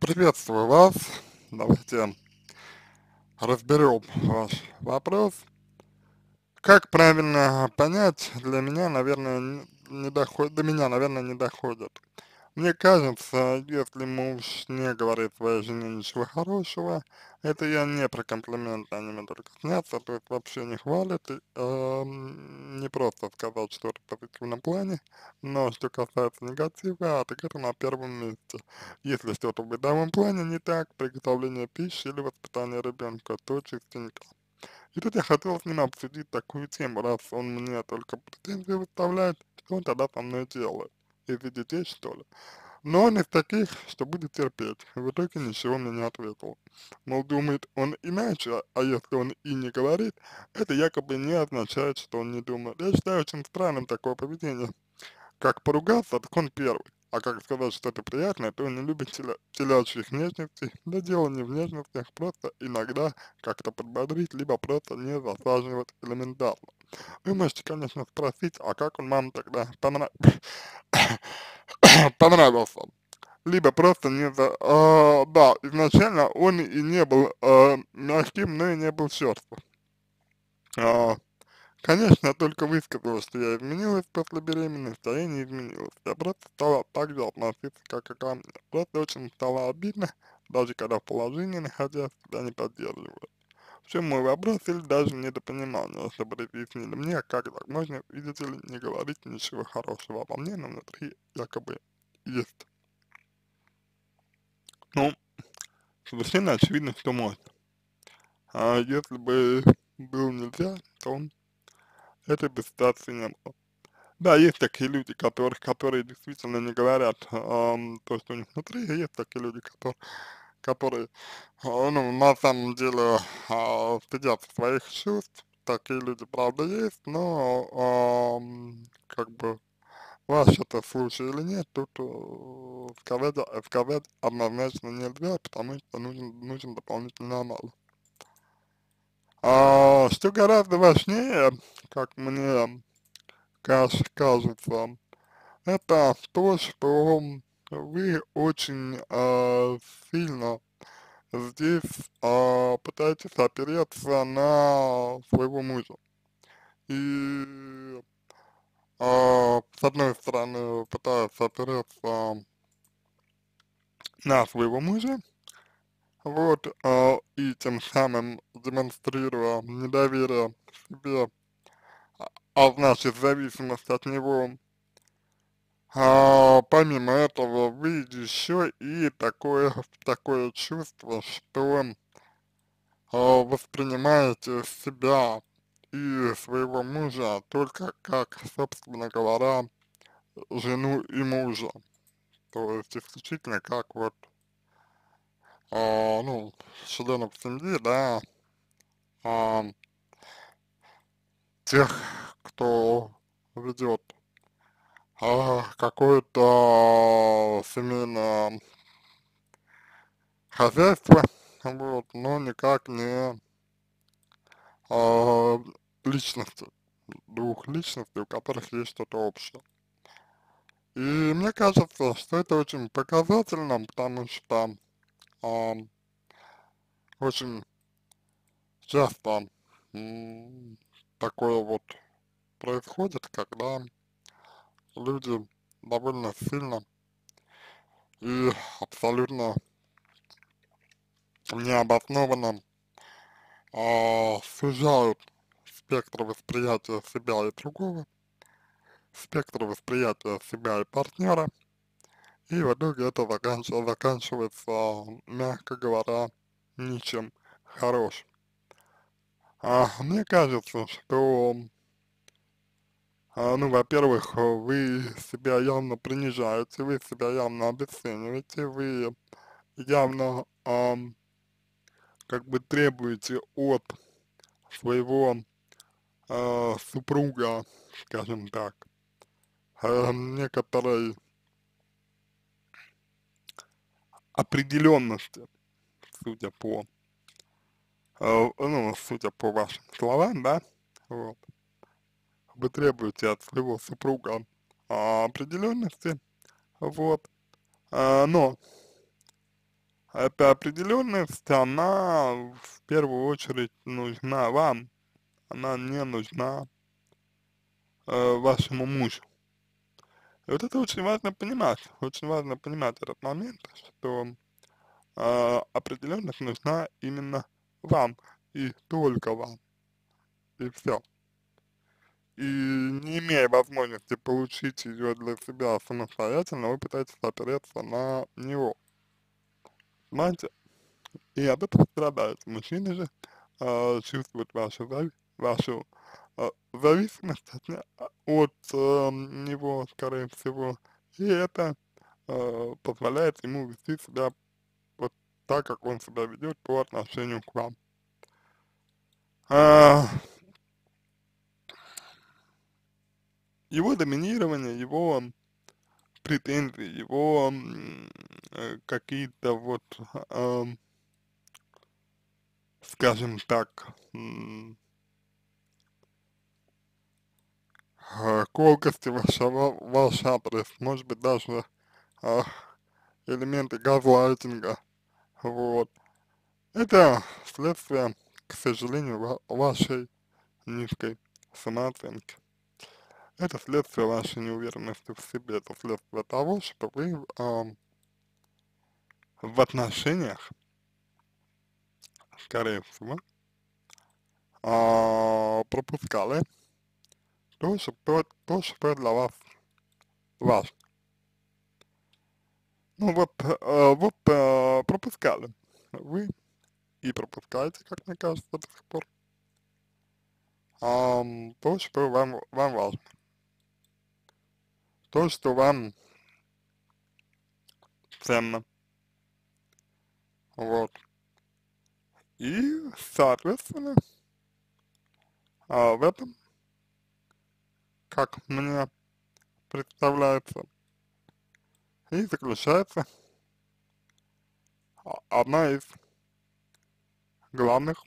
Приветствую вас. Давайте разберем ваш вопрос. Как правильно понять, для меня, наверное, не доходит, до меня, наверное, не доходит. Мне кажется, если муж не говорит своей жене ничего хорошего, это я не про комплименты, они мне только снятся, то есть вообще не хвалит, и, э, не просто сказать что-то в позитивном плане, но что касается негатива, так это на первом месте. Если что-то в бытовом плане не так, приготовление пищи или воспитание ребенка, то частенько. И тут я хотел с ним обсудить такую тему, раз он мне только претензии выставляет, что он тогда со мной делает из-за детей, что ли. Но он из таких, что будет терпеть. В итоге ничего мне не ответил. Мол, думает он иначе, а если он и не говорит, это якобы не означает, что он не думает. Я считаю очень странным такое поведение. Как поругаться, так он первый. А как сказать что-то приятное, то не любит теля телячьих нежностей. Да дело не в нежностях, просто иногда как-то подбодрить, либо просто не засаживать элементарно. Вы можете, конечно, спросить, а как он вам тогда понрав... понравился? Либо просто не за... Э, да, изначально он и не был э, мягким, но и не был черствым. Э, конечно, я только высказала, что я изменилась после беременности, а я не изменилась. Я просто стала так же относиться, как и ко мне. Просто очень стало обидно, даже когда в положении находясь, себя не поддерживают. Чем мой вопрос или даже недопонимание, чтобы разъяснили мне, как так можно, видите ли, не говорить ничего хорошего обо мне, но внутри якобы есть. Ну, совершенно очевидно, что можно. А если бы было нельзя, то этой бы ситуации не было. Да, есть такие люди, которые, которые действительно не говорят эм, то, что у них внутри, и есть такие люди, которые которые, а, ну, на самом деле, э, стыдятся своих чувств, такие люди, правда, есть, но, э, как бы, ваш это случай или нет, тут э, сказать, сказать однозначно нельзя, потому что нужен, нужен дополнительный анализ. А, что гораздо важнее, как мне кажется, это то, что вы очень э, сильно здесь э, пытаетесь опереться на своего мужа. И э, с одной стороны пытаются опереться на своего мужа, вот, э, и тем самым демонстрируя недоверие себе, а значит зависимость от него, а, помимо этого, вы еще и такое, такое чувство, что а, воспринимаете себя и своего мужа только как, собственно говоря, жену и мужа. То есть исключительно как вот, а, ну, членов семьи, да, а, тех, кто ведет а, какое-то семейное хозяйство, вот, но никак не а, личности, двух личностей, у которых есть что-то общее. И мне кажется, что это очень показательно, потому что а, очень часто такое вот происходит, когда люди довольно сильно и абсолютно необоснованно э, сужают спектр восприятия себя и другого, спектр восприятия себя и партнера, и в итоге это заканчивается, заканчивается мягко говоря, ничем хорошим. А, мне кажется, что а, ну, во-первых, вы себя явно принижаете, вы себя явно обесцениваете, вы явно а, как бы требуете от своего а, супруга, скажем так, а, некоторой определенности, судя по, а, ну, судя по вашим словам, да, вот вы требуете от своего супруга а, определенности, вот, а, но эта определенность, она в первую очередь нужна вам, она не нужна э, вашему мужу. И вот это очень важно понимать, очень важно понимать этот момент, что э, определенность нужна именно вам и только вам, и все. И не имея возможности получить ее для себя самостоятельно, вы пытаетесь опереться на него. Понимаете? И от этого страдают. Мужчины же э, чувствуют вашу, вашу э, зависимость от, от э, него, скорее всего, и это э, позволяет ему вести себя вот так, как он себя ведет по отношению к вам. А, его доминирование, его претензии, его э, какие-то вот, э, скажем так, э, колкости вашего, ваш адрес, может быть даже э, элементы газлайтинга, вот. Это следствие, к сожалению, вашей низкой самооценки. Это следствие вашей неуверенности в себе, это следствие того, что вы э, в отношениях, скорее всего, э, пропускали то, что, то, что для вас важно. Ну вот, э, вот э, пропускали вы и пропускаете, как мне кажется, до сих пор, э, то, что вам, вам важно то, что вам ценно. Вот. И, соответственно, а в этом, как мне представляется, и заключается одна из главных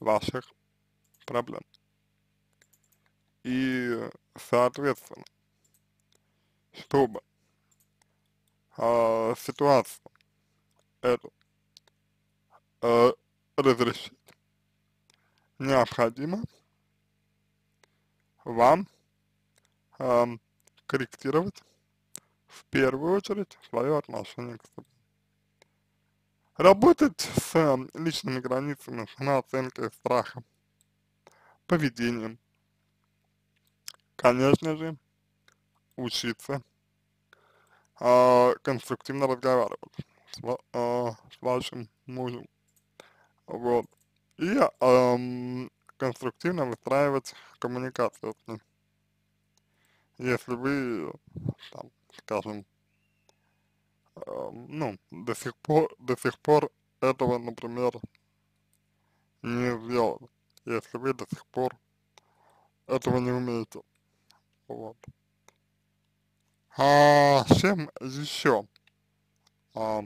ваших проблем. И, соответственно, чтобы э, ситуацию эту э, разрешить, необходимо вам э, корректировать в первую очередь свое отношение к себе. Работать с э, личными границами, самооценкой, страхом, поведением. Конечно же, учиться э, конструктивно разговаривать с, э, с вашим мужем, вот, и э, конструктивно выстраивать коммуникацию с ним. Если вы, там, скажем, э, ну, до сих пор, до сих пор этого, например, не сделали, если вы до сих пор этого не умеете, вот. А, чем еще? А,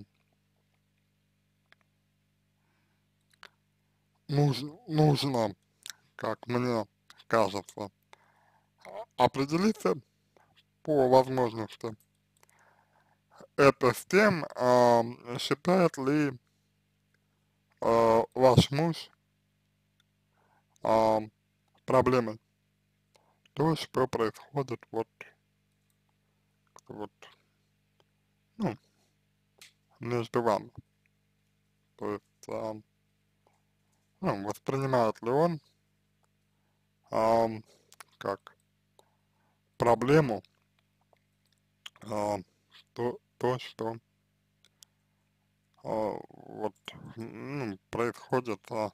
нужно, нужно, как мне кажется, определиться по возможности. Это с тем, а, считает ли а, ваш муж а, проблемой. То, что происходит вот вот, ну, между вами. То есть, а, ну, воспринимает ли он а, как проблему а, то, то, что а, вот, ну, происходит а,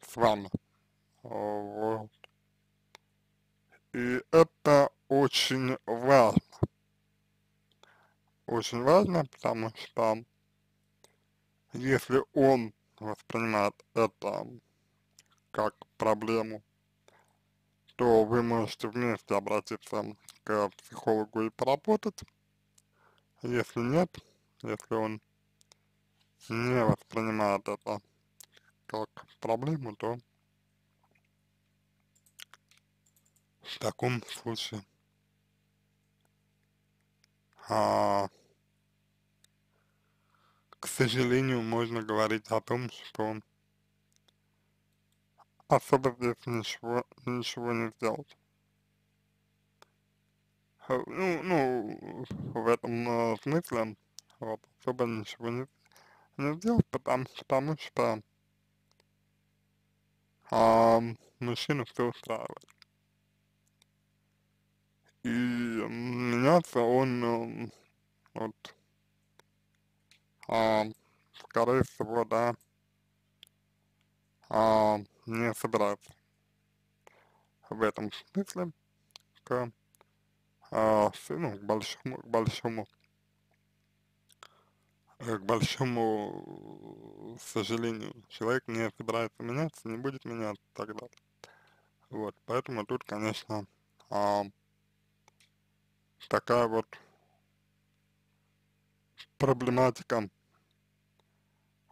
с вами. А, вот. И это очень важно. Очень важно, потому что если он воспринимает это как проблему, то вы можете вместе обратиться к психологу и поработать. Если нет, если он не воспринимает это как проблему, то в таком случае а, к сожалению, можно говорить о том, что особо здесь ничего, ничего не сделать. Э, Ну, ну, в этом э, смысле вот, особо ничего не, не сделать, потому, потому что а, мужчину все устраивает. И меняться он э, вот, а, скорее всего, да, а, не собирается в этом смысле к, а, с- ну, к большому, к большому, э, к большому сожалению, человек не собирается меняться, не будет меняться и так далее. Вот, поэтому тут, конечно, а, такая вот проблематика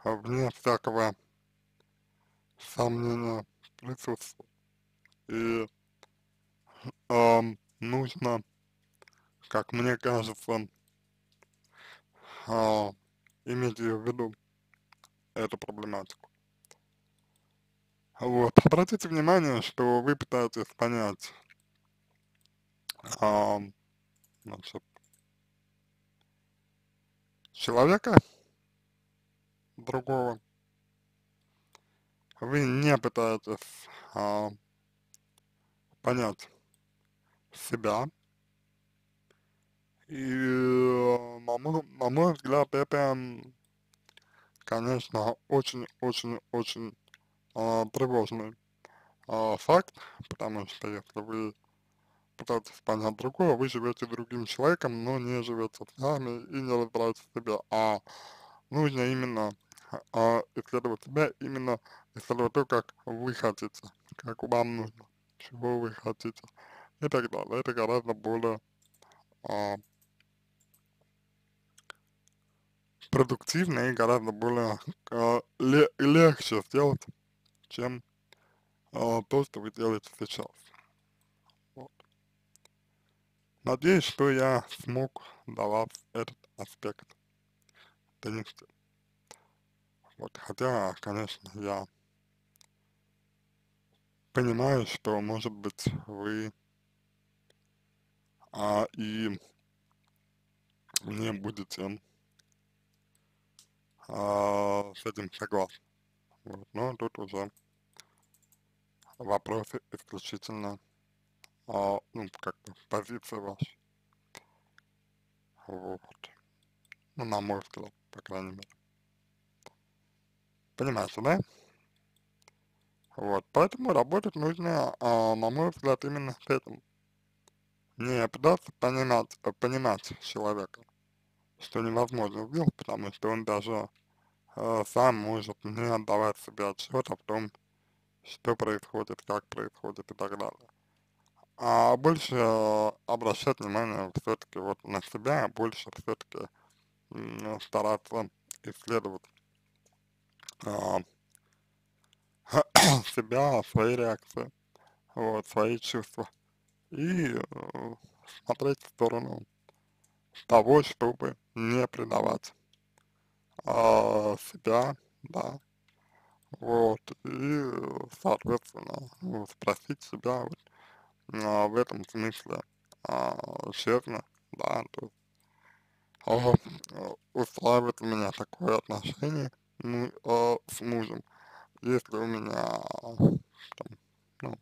а, вне всякого сомнения присутствует. И ам, нужно, как мне кажется, а, иметь её в виду, эту проблематику. Вот, обратите внимание, что вы пытаетесь понять, ам, значит, человека? Другого, вы не пытаетесь а, понять себя, и на мой, на мой взгляд, это, конечно, очень-очень-очень а, тревожный а, факт, потому что если вы пытаетесь понять другого, вы живете другим человеком, но не живете сами и не разбираетесь в себе, а нужно именно а, исследовать себя, именно исследовать то, как вы хотите, как вам нужно, чего вы хотите и так далее. Это гораздо более а, продуктивно и гораздо более а, ле- легче сделать, чем а, то, что вы делаете сейчас. Вот. Надеюсь, что я смог до вас этот аспект донести. Вот, хотя, конечно, я понимаю, что, может быть, вы а, и не будете а, с этим согласны. Вот, но тут уже вопросы исключительно, а, ну, как бы, позиции вашей. Вот. Ну, на мой взгляд, по крайней мере. Понимаете, да? Вот, поэтому работать нужно, а, на мой взгляд, именно с этим. Не пытаться понимать, э, понимать человека, что невозможно сделать, потому что он даже э, сам может не отдавать себе отчета в том, что происходит, как происходит и так далее. А больше э, обращать внимание все-таки вот на себя, больше все-таки стараться исследовать а, себя, свои реакции, вот, свои чувства. И э, смотреть в сторону того, чтобы не предавать а, себя, да, вот, и, соответственно, ну, спросить себя вот, а, в этом смысле а, честно, да, то а, а, устраивает меня такое отношение ну, а, с мужем, если у меня, там, ну,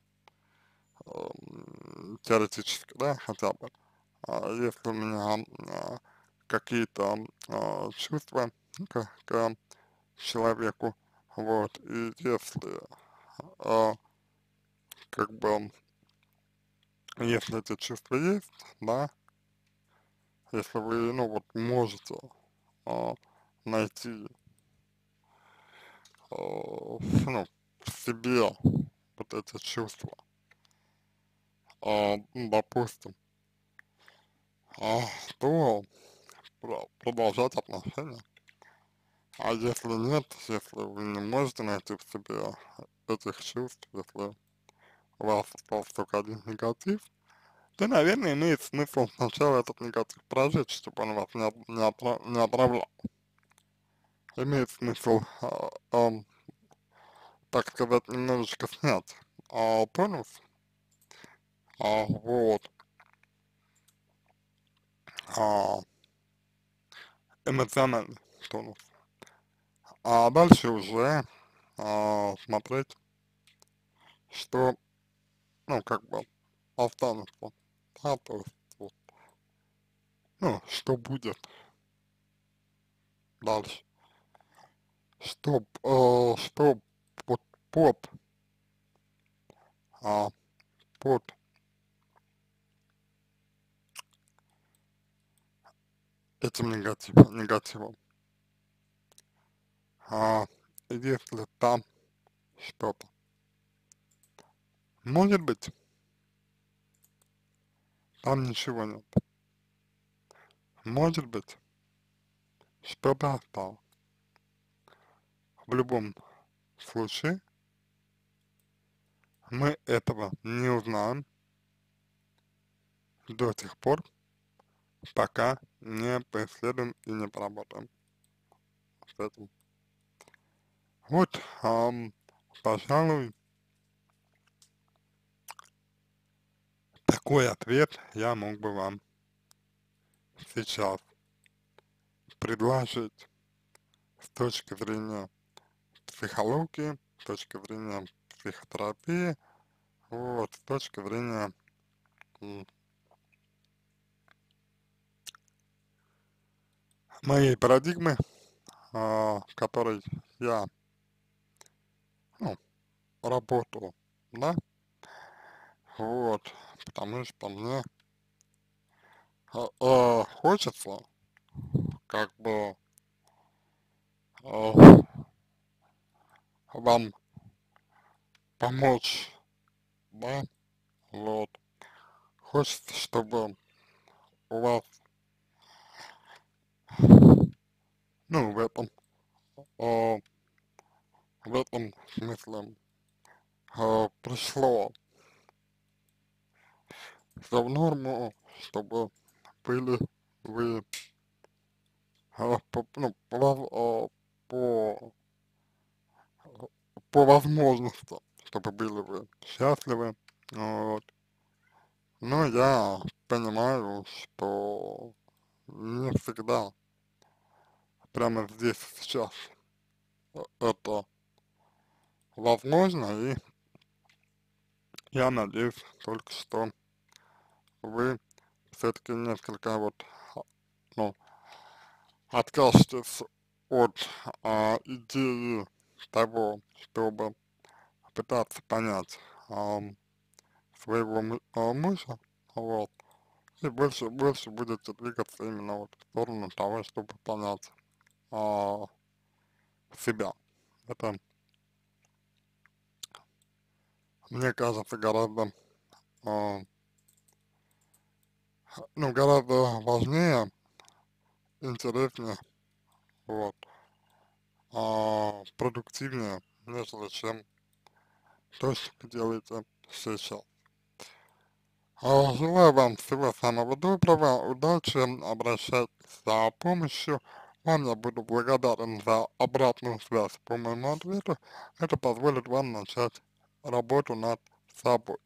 ам, теоретически, да, хотя бы, а, если у меня а, какие-то а, чувства к, к человеку, вот, и если, а, как бы, если эти чувства есть, да, если вы, ну, вот, можете а, найти, а, ну, в себе вот эти чувства, ну, допустим, а, то про- продолжать отношения. А если нет, если вы не можете найти в себе этих чувств, если у вас остался только один негатив, то, наверное, имеет смысл сначала этот негатив прожить, чтобы он вас не, не, отра- не отравлял. имеет смысл, а, ам, так сказать, немножечко снять а, тонус, а, вот, а, эмоциональный тонус. А дальше уже а, смотреть, что, ну, как бы, останется, да, то есть, вот, ну, что будет дальше, чтоб, э, чтоб вот под, а, под этим негативом, негативом, а, если там что-то, может быть, там ничего нет, может быть, что-то осталось, в любом случае, мы этого не узнаем до тех пор, пока не поисследуем и не поработаем с этим. Вот, ам, пожалуй, такой ответ я мог бы вам сейчас предложить с точки зрения психологии, с точки зрения психотерапии, вот, с точки зрения моей парадигмы, в которой я, ну, работал, да, вот, потому что мне а, а, хочется, как бы, а, вам помочь, да, вот, хочется, чтобы у вас, ну, в этом, э, в этом смысле э, пришло все в норму, чтобы были вы э, по, ну, по, по, по возможности, чтобы были вы счастливы, вот. Но я понимаю, что не всегда прямо здесь сейчас это возможно, и я надеюсь только, что вы все-таки несколько вот, ну, откажетесь от а, идеи того, чтобы пытаться понять а, своего а, мужа, вот, и больше, больше будете двигаться именно вот в сторону того, чтобы понять а, себя. Это, мне кажется, гораздо, а, ну, гораздо важнее, интереснее, вот, а, продуктивнее, нежели чем то, что делаете сейчас. А, желаю вам всего самого доброго, удачи, обращайтесь за помощью, вам я буду благодарен за обратную связь по моему ответу, это позволит вам начать работу над собой.